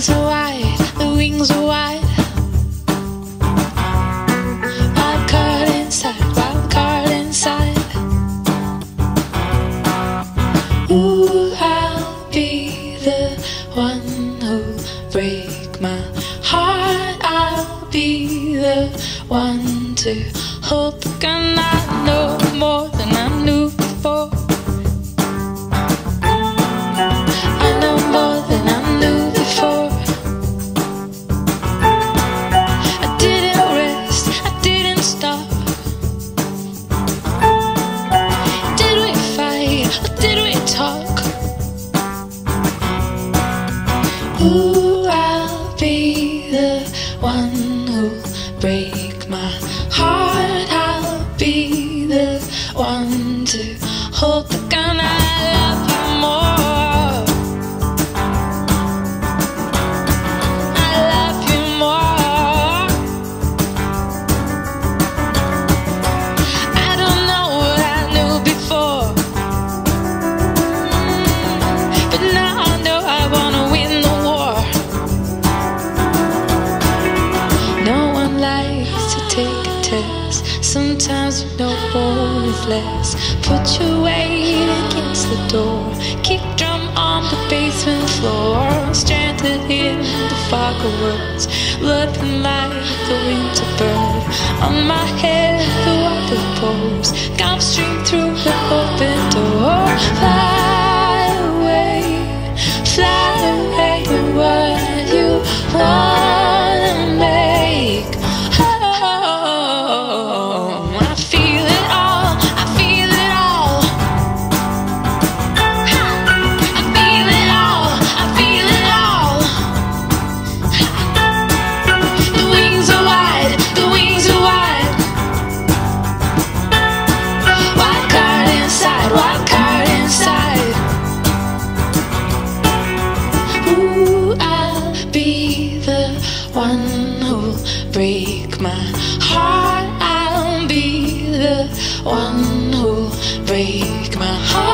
wings are wide, the wings are wide. Wild card inside, wild card inside. Ooh, I'll be the one who'll my heart. I'll be the one to hold the. I know more than I knew before. Did we fight did we talk? Ooh, I'll be the one who'll break my heart. I'll be the one to hold the gun. worthless. Put your weight against the door. Kick drum on the basement floor. Stranded in the fog of words. Looking like the winter bird on my head. break my heart. I'll be the one who'll break my heart.